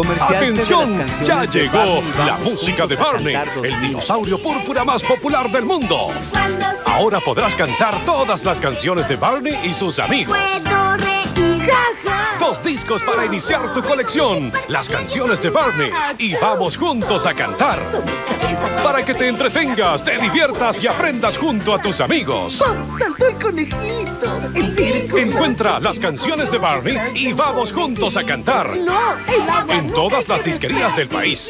Atención, ya llegó la música de Barney, el dinosaurio púrpura más popular del mundo. Ahora podrás cantar todas las canciones de Barney y sus amigos. Dos discos para iniciar tu colección. Las canciones de Barney. Y vamos juntos a cantar. Para que te entretengas, te diviertas y aprendas junto a tus amigos. ¡Saltó el conejito! Encuentra las canciones de Barney y vamos juntos a cantar. ¡No! ¡El agua En todas las disquerías del país.